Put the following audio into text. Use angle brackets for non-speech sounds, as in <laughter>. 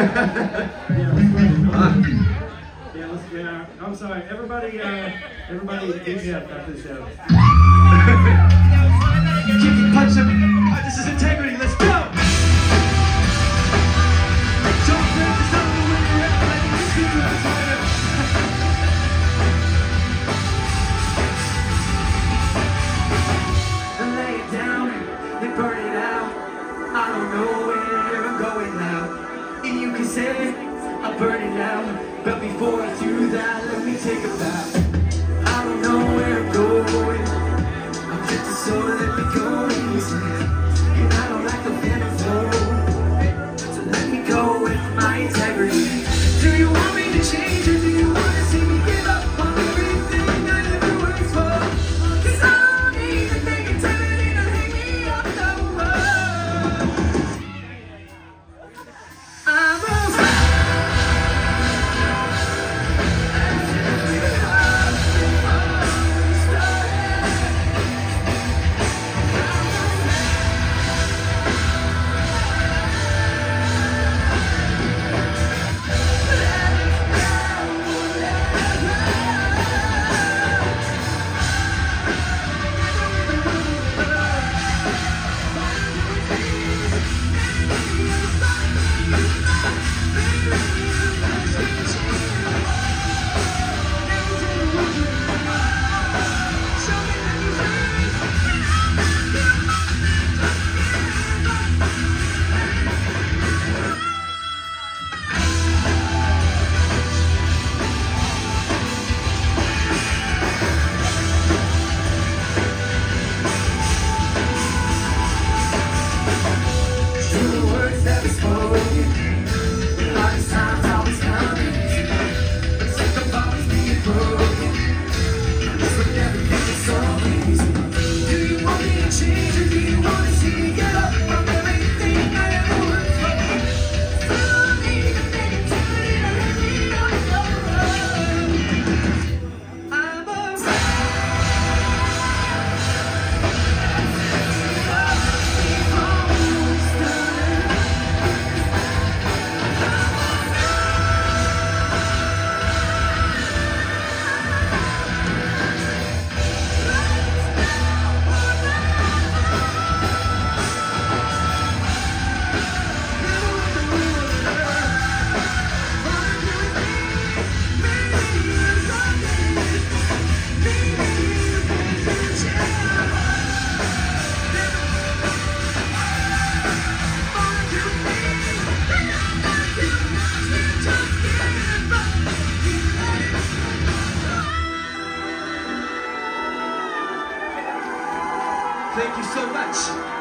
yeah, let's get out. I'm sorry, everybody, uh, everybody, APF after the show. <laughs> Punch him. Oh, this is integrity. I'm burning out. But before I do that, let me take a bath. Thank you so much.